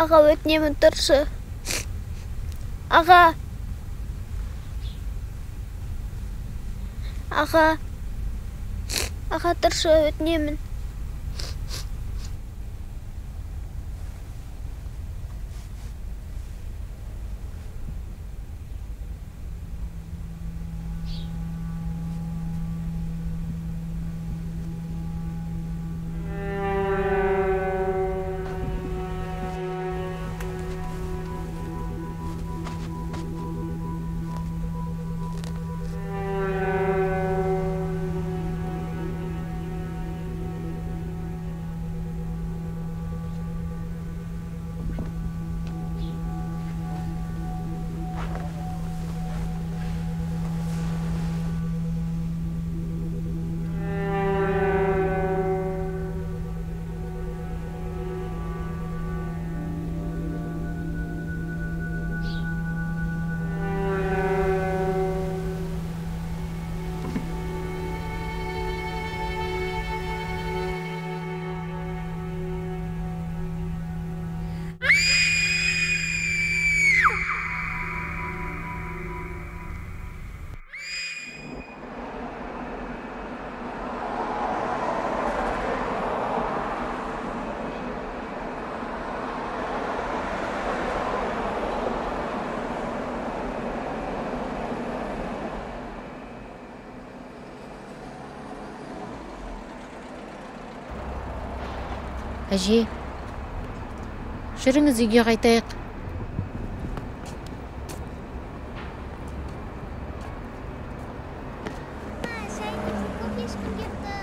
аға өтінемін тұршы. Аға. Аға. Аға тұршы өтінемін. әже жүріңіз үйге қайтайық. Ма, шәйнектің кетті.